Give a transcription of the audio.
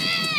Yeah.